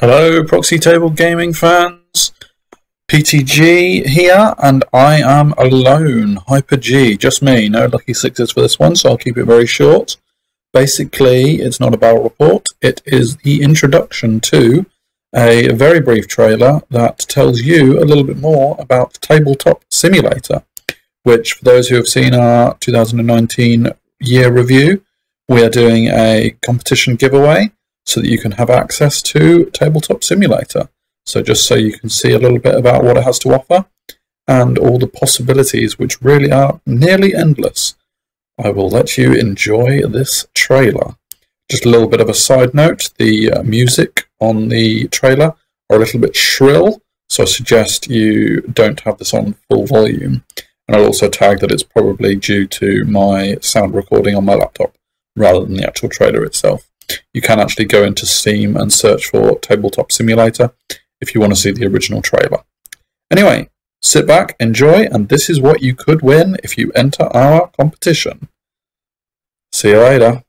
Hello, Proxy Table Gaming fans. PTG here, and I am alone. Hyper G, just me. No lucky sixes for this one, so I'll keep it very short. Basically, it's not a battle report. It is the introduction to a very brief trailer that tells you a little bit more about Tabletop Simulator, which, for those who have seen our 2019 year review, we are doing a competition giveaway so that you can have access to Tabletop Simulator. So just so you can see a little bit about what it has to offer and all the possibilities, which really are nearly endless. I will let you enjoy this trailer. Just a little bit of a side note, the uh, music on the trailer are a little bit shrill, so I suggest you don't have this on full volume. And I'll also tag that it's probably due to my sound recording on my laptop rather than the actual trailer itself you can actually go into Steam and search for Tabletop Simulator if you want to see the original trailer. Anyway, sit back, enjoy, and this is what you could win if you enter our competition. See you later.